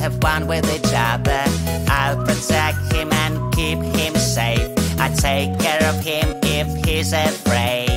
have fun with each other. I'll protect him and keep him safe. I take care of him if he's afraid.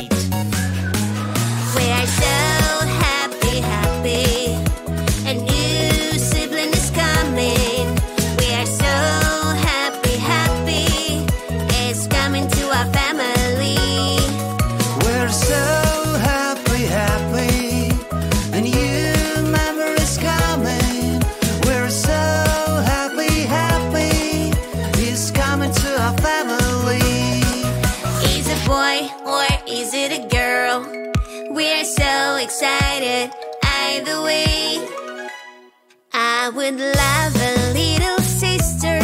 the way I would love a little sister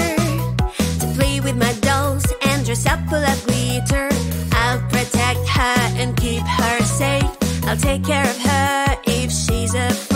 to play with my dolls and dress up full of glitter. I'll protect her and keep her safe. I'll take care of her if she's a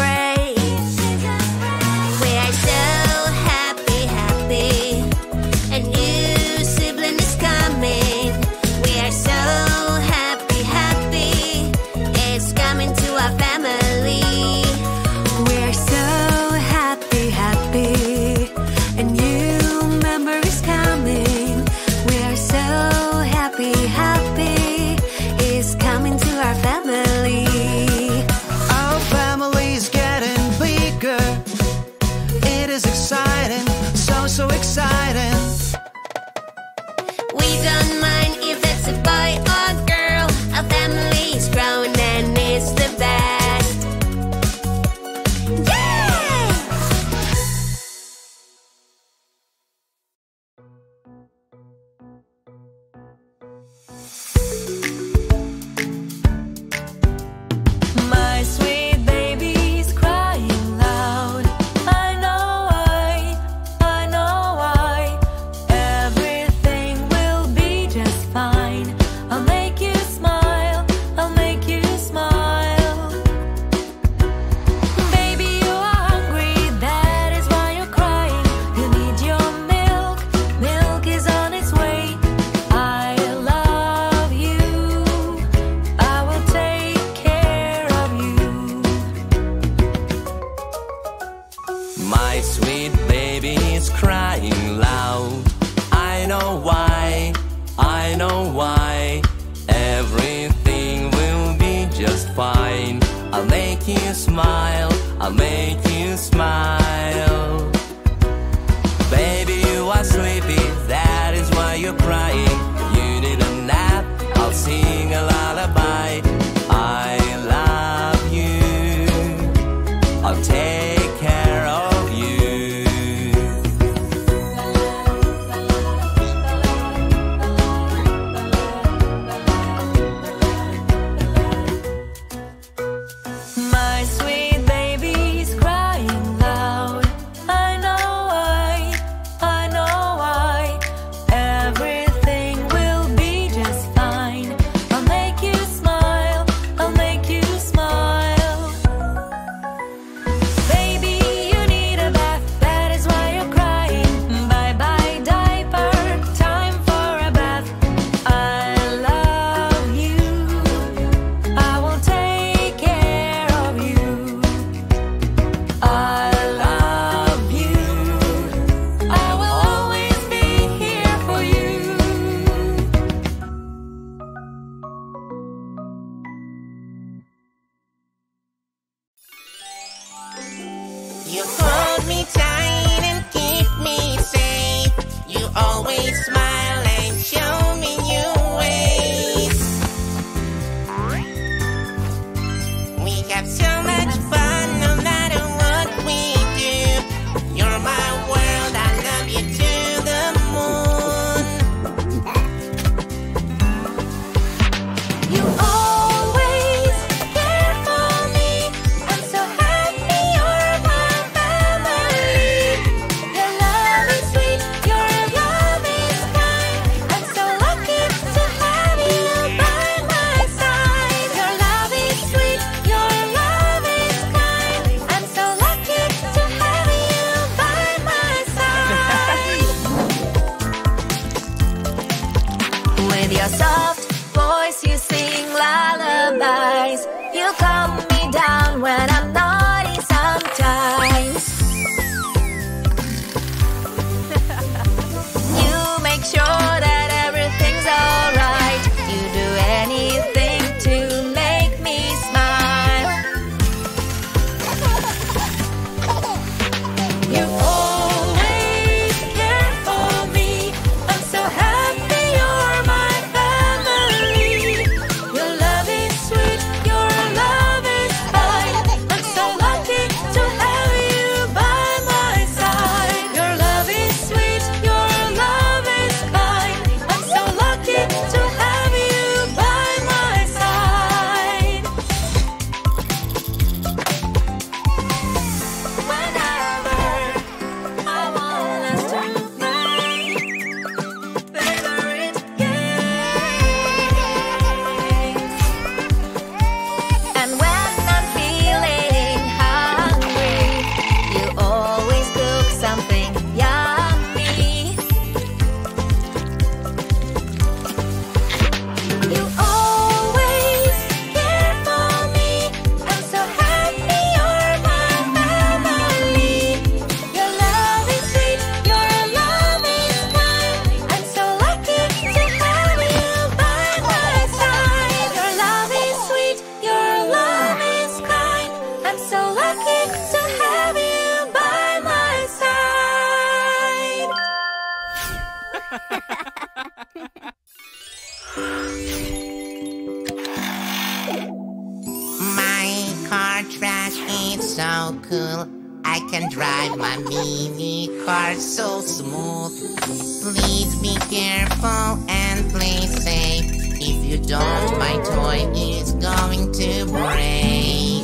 you don't, my toy is going to break.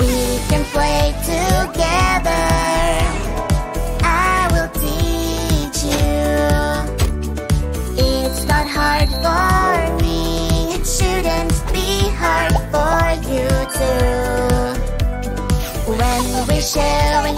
We can play together. I will teach you. It's not hard for me. It shouldn't be hard for you too. When we're sharing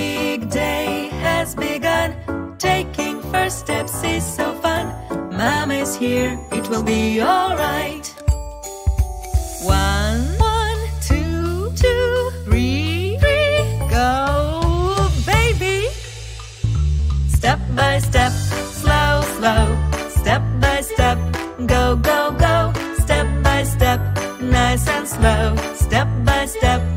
big day has begun. Taking first steps is so fun. Mom is here, it will be alright. One, one, two, two, three, three, go, baby. Step by step, slow, slow. Step by step, go, go, go. Step by step, nice and slow. Step by step.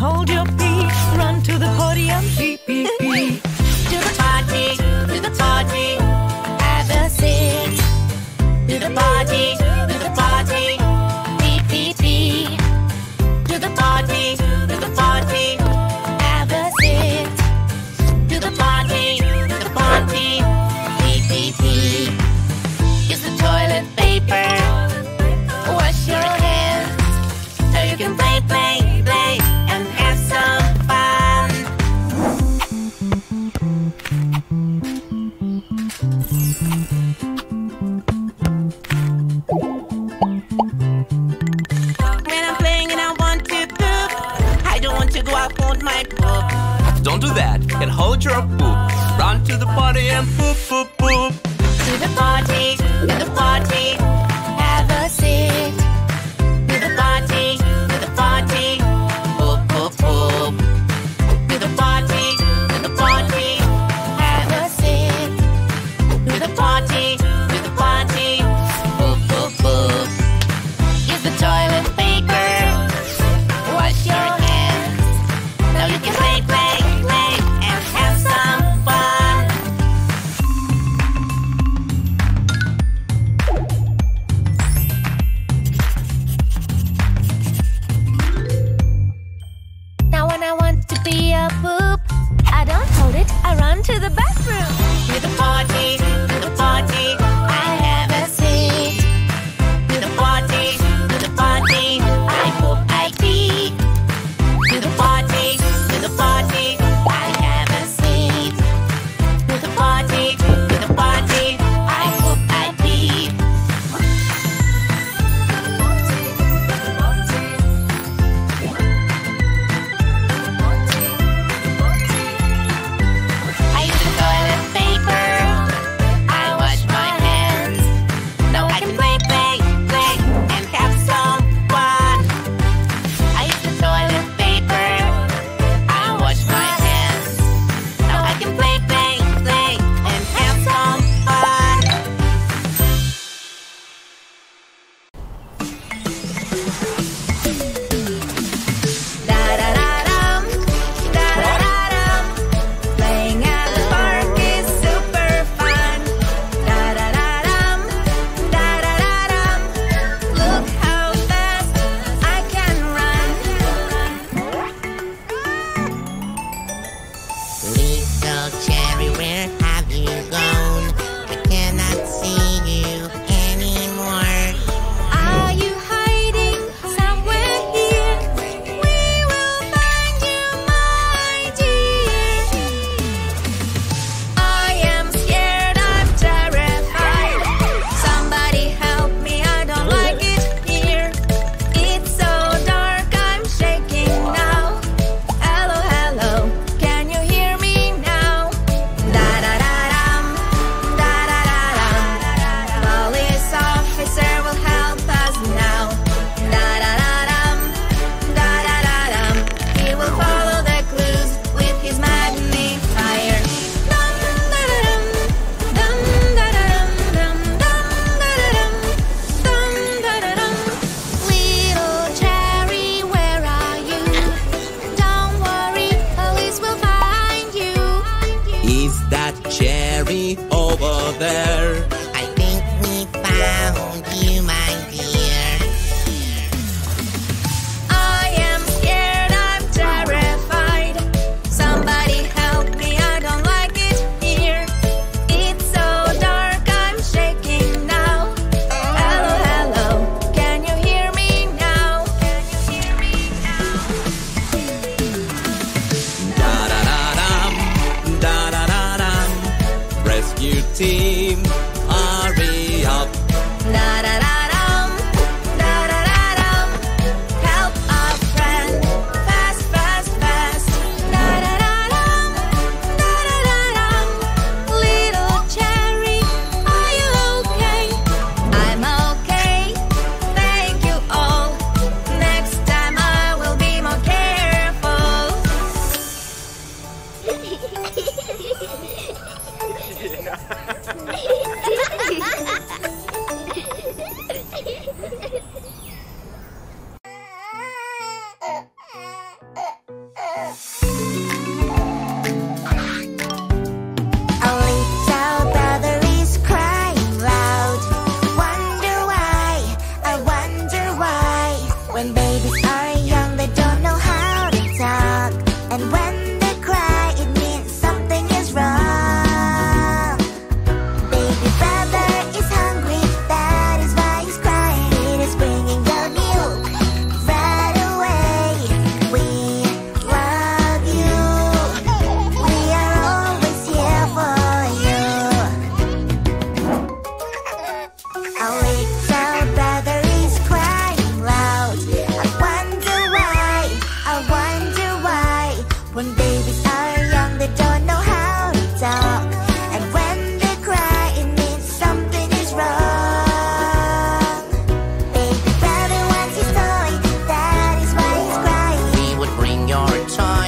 Hold your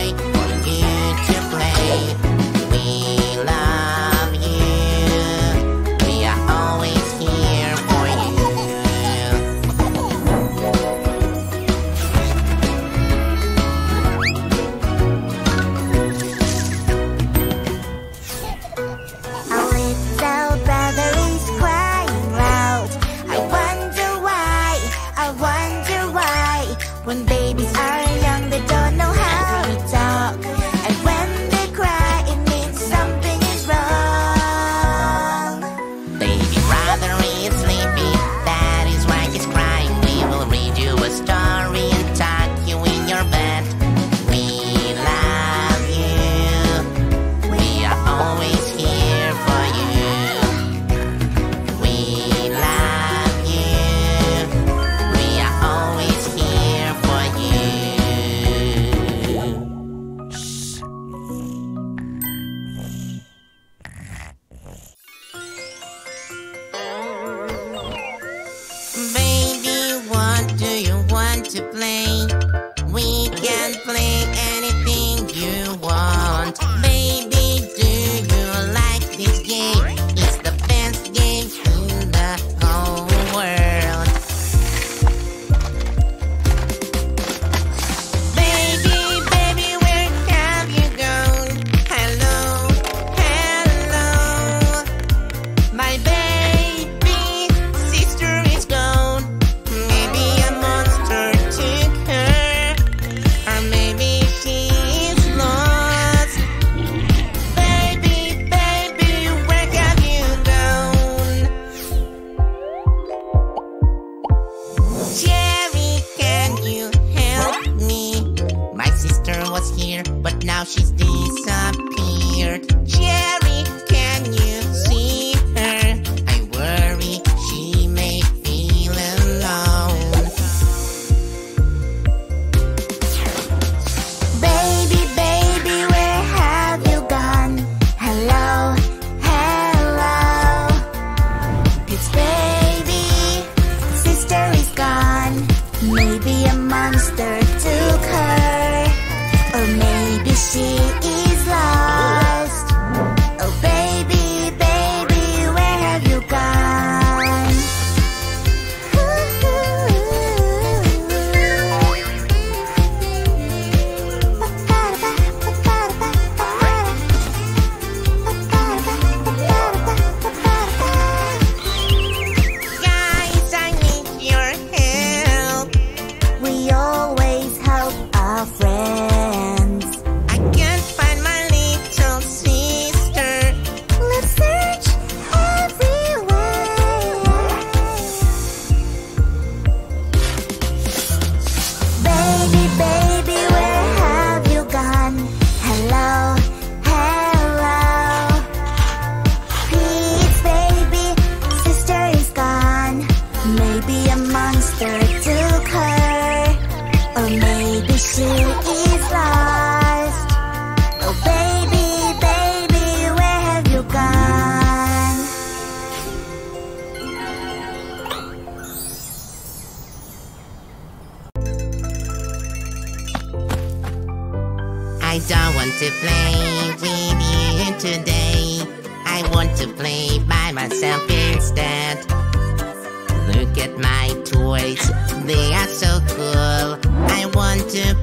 your toy for you to play. to play by myself instead. Look at my toys, they are so cool. I want to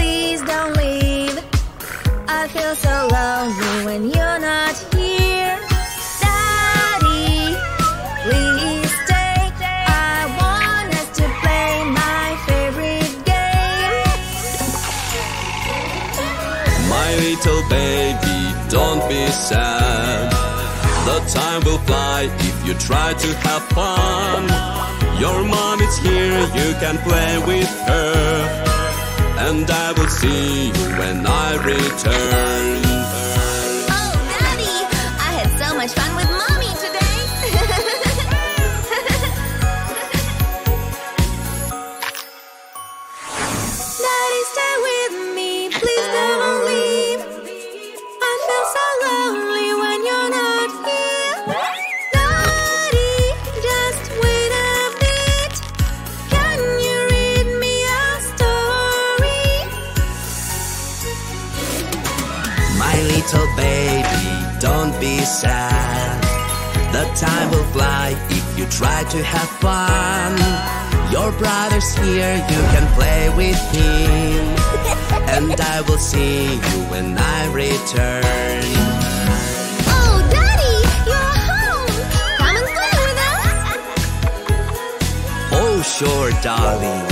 please don't leave. I feel so lonely when you're not here. Daddy, please stay. I want us to play my favorite game. My little baby, don't be sad. The time will fly if you try to have fun. Your mom is here, you can play with her and I will see you when I return. time will fly if you try to have fun. Your brother's here, you can play with him. And I will see you when I return. sure, darling.